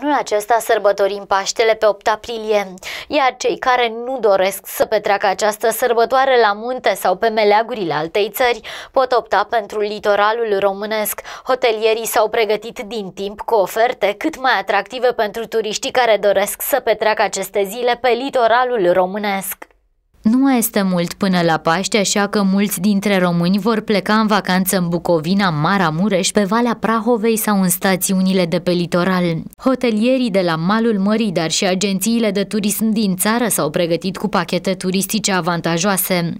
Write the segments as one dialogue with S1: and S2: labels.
S1: Anul acesta sărbătorim Paștele pe 8 aprilie, iar cei care nu doresc să petreacă această sărbătoare la munte sau pe meleagurile altei țări pot opta pentru litoralul românesc. Hotelierii s-au pregătit din timp cu oferte cât mai atractive pentru turiștii care doresc să petreacă aceste zile pe litoralul românesc.
S2: Nu mai este mult până la Paște, așa că mulți dintre români vor pleca în vacanță în Bucovina, Maramureș, pe Valea Prahovei sau în stațiunile de pe litoral. Hotelierii de la malul mării, dar și agențiile de turism din țară s-au pregătit cu pachete turistice avantajoase.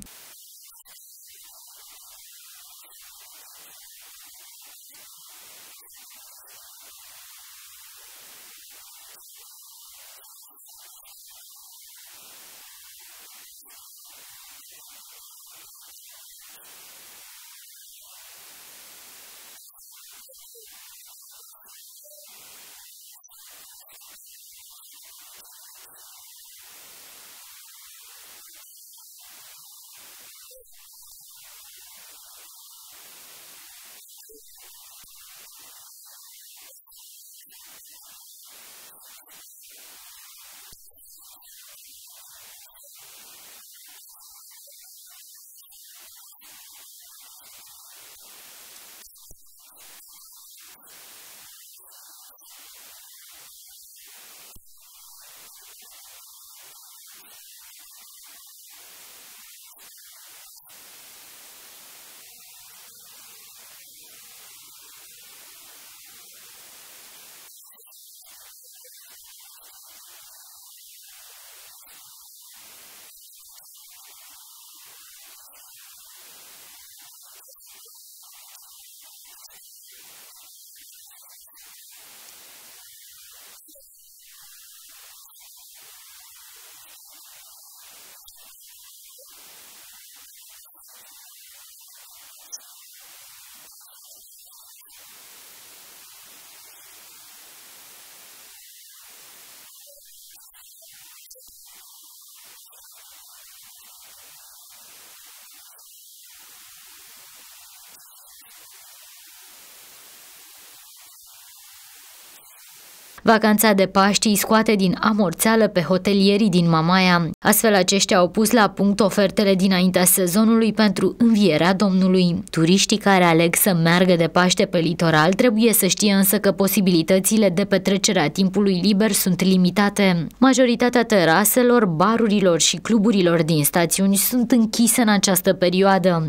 S2: Vacanța de Paști îi scoate din amorțeală pe hotelierii din Mamaia. Astfel aceștia au pus la punct ofertele dinaintea sezonului pentru învierea Domnului. Turiștii care aleg să meargă de Paște pe litoral trebuie să știe însă că posibilitățile de petrecere a timpului liber sunt limitate. Majoritatea teraselor, barurilor și cluburilor din stațiuni sunt închise în această perioadă.